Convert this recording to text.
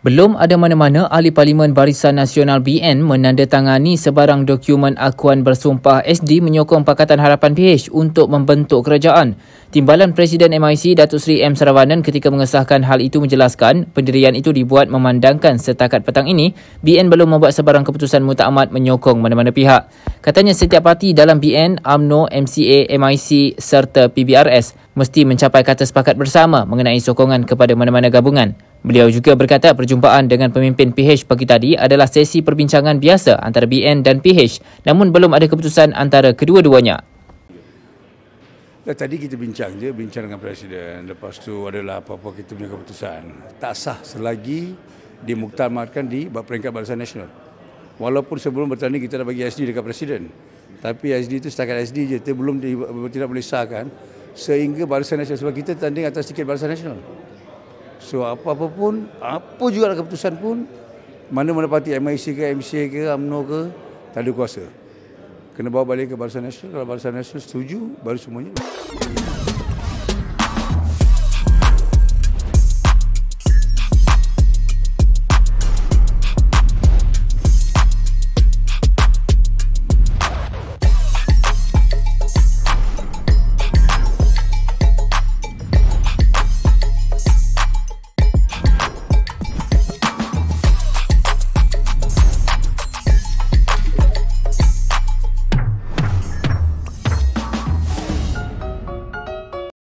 Belum ada mana-mana ahli Parlimen Barisan Nasional BN menandatangani sebarang dokumen akuan bersumpah SD menyokong Pakatan Harapan PH untuk membentuk kerajaan. Timbalan Presiden MIC Datuk Seri M. Saravanan ketika mengesahkan hal itu menjelaskan pendirian itu dibuat memandangkan setakat petang ini BN belum membuat sebarang keputusan mutamat menyokong mana-mana pihak. Katanya setiap parti dalam BN, AMNO, MCA, MIC serta PBRS mesti mencapai kata sepakat bersama mengenai sokongan kepada mana-mana gabungan. Beliau juga berkata perjumpaan dengan pemimpin PH pagi tadi adalah sesi perbincangan biasa antara BN dan PH namun belum ada keputusan antara kedua-duanya. Ya, tadi kita bincang je, bincang dengan Presiden. Lepas tu adalah apa-apa kita punya keputusan. Tak sah selagi dimuktamadkan di peringkat Barisan Nasional. Walaupun sebelum bertanding kita dah bagi SD dekat Presiden. Tapi SD itu setakat SD je, itu belum di, tidak boleh sahkan sehingga Barisan Nasional. Sebab kita tanding atas tiket Barisan Nasional. So apa-apa pun, apa juga keputusan pun, mana-mana parti MIC ke, MCA ke, UMNO ke, tak ada kuasa. Kena bawa balik ke Barisan Nasional. Kalau Barisan Nasional setuju, baru semuanya.